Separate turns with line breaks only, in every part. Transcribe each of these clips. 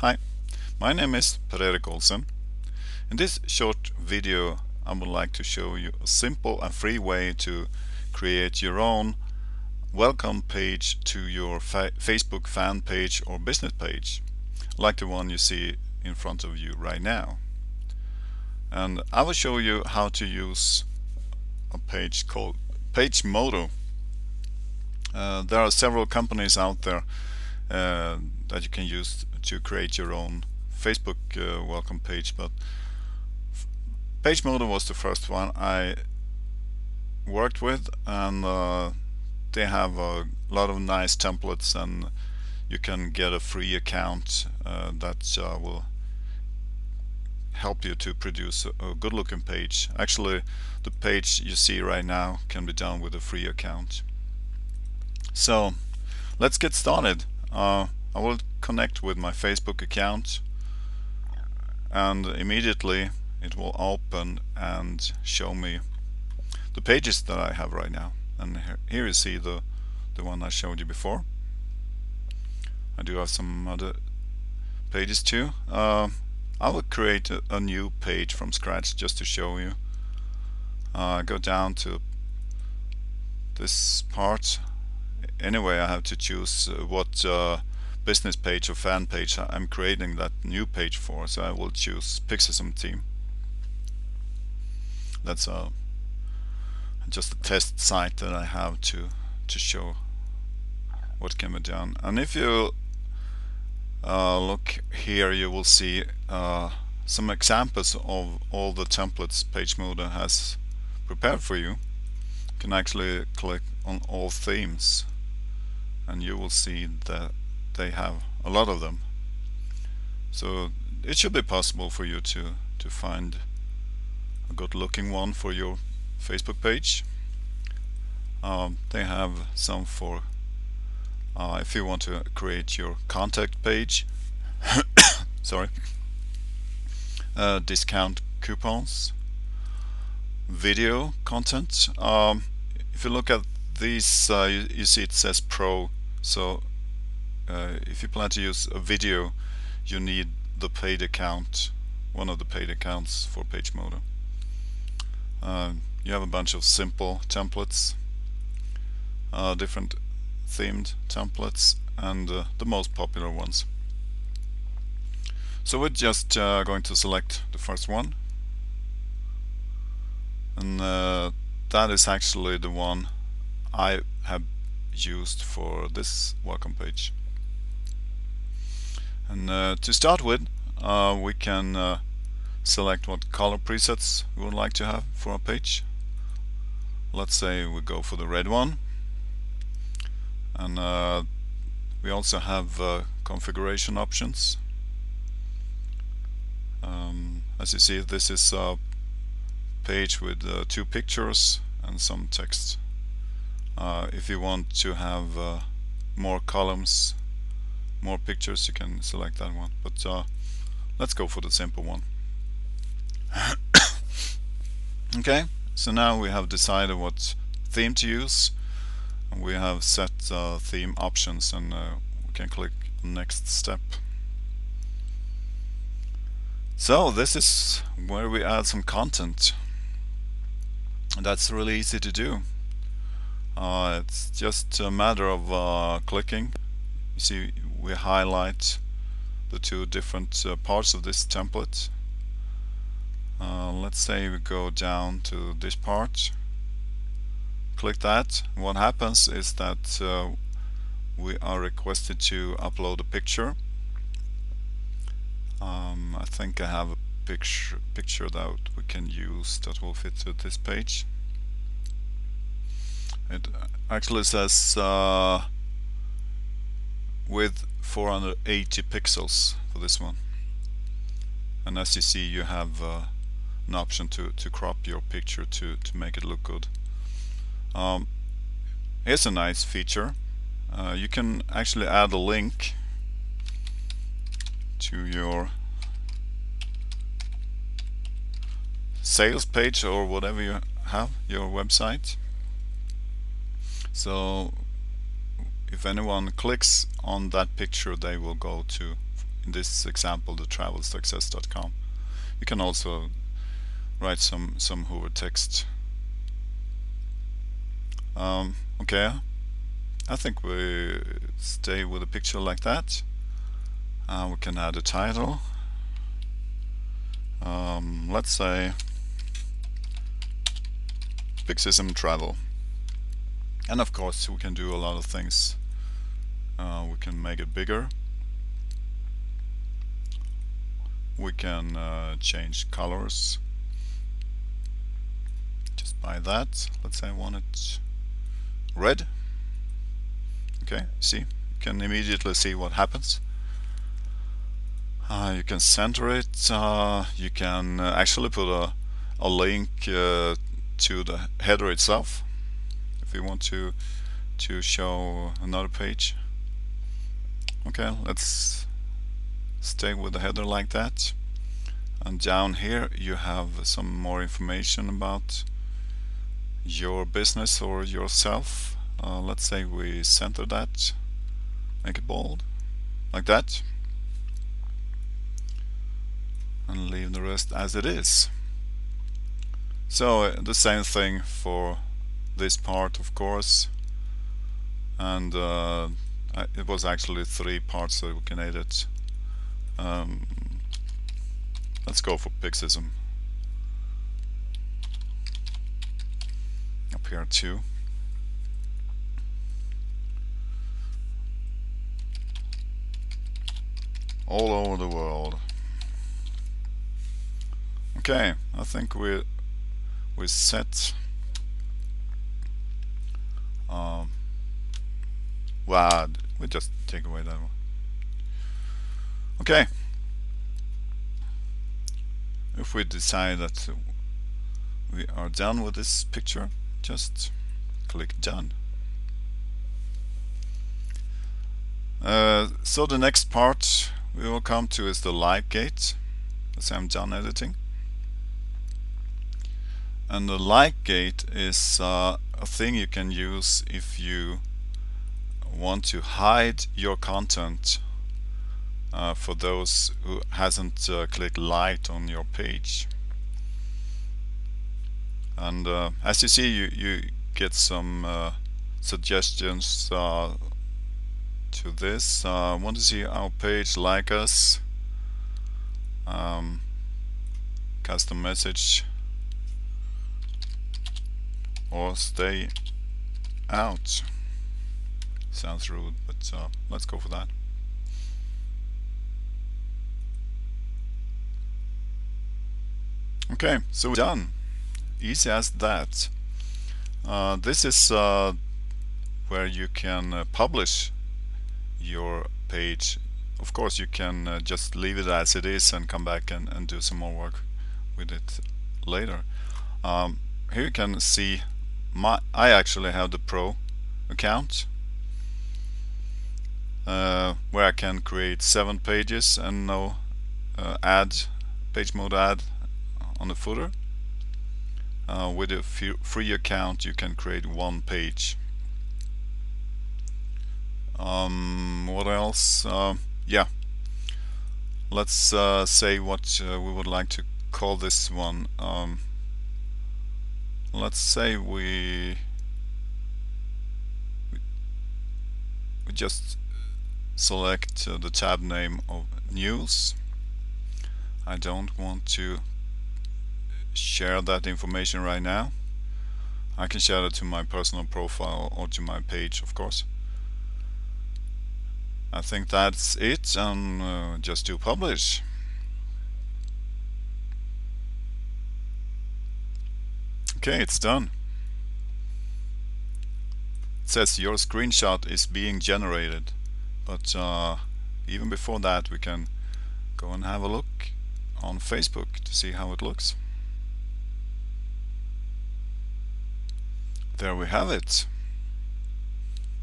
Hi, my name is Per-Erik Olsen. In this short video I would like to show you a simple and free way to create your own welcome page to your fa Facebook fan page or business page like the one you see in front of you right now. And I will show you how to use a page called PageModo. Uh, there are several companies out there uh, that you can use to create your own Facebook uh, welcome page but PageModo was the first one I worked with and uh, they have a lot of nice templates and you can get a free account uh, that uh, will help you to produce a, a good looking page. Actually the page you see right now can be done with a free account. So let's get started. Uh, I will connect with my Facebook account and immediately it will open and show me the pages that I have right now. And here, you see the the one I showed you before. I do have some other pages too. Uh, I will create a, a, new page from scratch just to show you. Uh, go down to this part. Anyway I have to choose uh, what uh, business page or fan page I'm creating that new page for so I will choose Pyxism team. That's a just a test site that I have to to show what can be done. And if you uh, look here you will see uh, some examples of all the templates PageModo has prepared for you. You can actually click on all themes and you will see that they have a lot of them. So it should be possible for you to to find a good looking one for your Facebook page. Um, they have some for uh, if you want to create your contact page sorry uh, discount coupons video content. Um, if you look at these uh, you, you, see it says pro so uh, if you plan to use a video you need the paid account one of the paid accounts for PageModo uh, you have a bunch of simple templates uh, different themed templates and uh, the most popular ones. So we're just uh, going to select the first one. And uh, that is actually the one I have used for this welcome page and uh, to start with, uh, we can uh, select what color presets we would like to have for our page. Let's say we go for the red one. And uh, we also have uh, configuration options. Um, as you see, this is a page with uh, two pictures and some text. if you want to have more columns more pictures you can select that one. But uh, let's go for the simple one. Okay so now we have decided what theme to use. And we have set uh, theme options and uh, we can click next step. So this is where we add some content. That's really easy to do. Uh, it's just a matter of uh, clicking. You see we highlight the two different uh, parts of this template. Uh, let's say we go down to this part. Click that. What happens is that uh, we are requested to upload a picture. Um, I think I have a picture picture that we can use that will fit to this page. It actually says uh, with 480 pixels for this one. And as you see you have uh, an option to, to crop your picture to, to make it look good. Um, here's a nice feature. Uh, you can actually add a link to your sales page or whatever you have your website. So if anyone clicks on that picture they will go to in this example the travelsuccess.com you can also write some some Hoover text. Um, okay. I think we stay with a picture like that. Uh, we can add a title. Um, let's say Pyxism Travel. And of course we can do a lot of things uh, we can make it bigger. We can uh, change colors. Just by that. Let's say I want it red. Okay see? You can immediately see what happens. Uh, you can center it. Uh, you can uh, actually put a, a link uh, to the header itself. If you want to to show another page okay let's stay with the header like that. And down here you have some more information about your business or yourself. Uh, let's say we center that make it bold like that and leave the rest as it is. So uh, the same thing for this part of course. And uh, it was actually three parts that we can edit. Um, let's go for Pyxism. Up here too. All over the world. Okay I think we we set um, wow we just take away that one. Okay. If we decide that we are done with this picture just click done. Uh, so the next part we will come to is the live gate let's say I'm done editing. And the live gate is uh, a thing you can use if you want to hide your content uh, for those who hasn't uh, clicked light on your page. And uh, as you see you, you get some uh, suggestions uh, to this. Uh, want to see our page like us um, custom message or stay out sounds rude but uh, let's go for that. Okay so we're done. Easy as that. Uh, this is uh, where you can uh, publish your page. Of course you can uh, just leave it as it is and come back and, and do some more work with it later. Um, here you can see my I actually have the pro account uh, where I can create seven pages and no uh, add Pagemodo add on the footer. Uh, with a free account you can create one page. Um, what else? Uh, yeah. Let's uh, say what we would like to call this one. Um, let's say we we just select uh, the tab name of news. I don't want to share that information right now. I can share it to my personal profile or to my page of course. I think that's it and uh, just do publish. Okay it's done. It says your screenshot is being generated but uh, even before that we can go and have a look on Facebook to see how it looks. There we have it.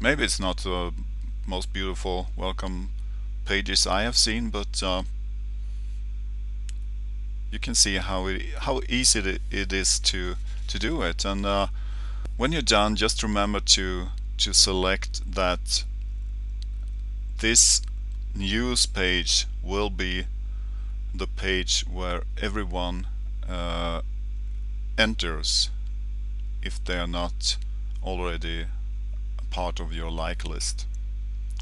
Maybe it's not the most beautiful welcome pages I have seen but uh, you can see how it, how easy it is to to do it. And uh, when you're done just remember to to select that this news page will be the page where everyone uh, enters if they are not already part of your like list.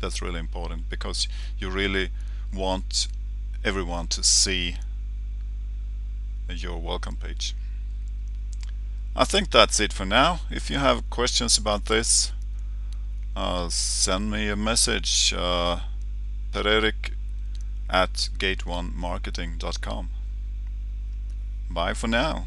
That's really important because you really want everyone to see your welcome page. I think that's it for now. If you have questions about this, send me a message uh, Per-Erik at gate1marketing.com. Bye for now.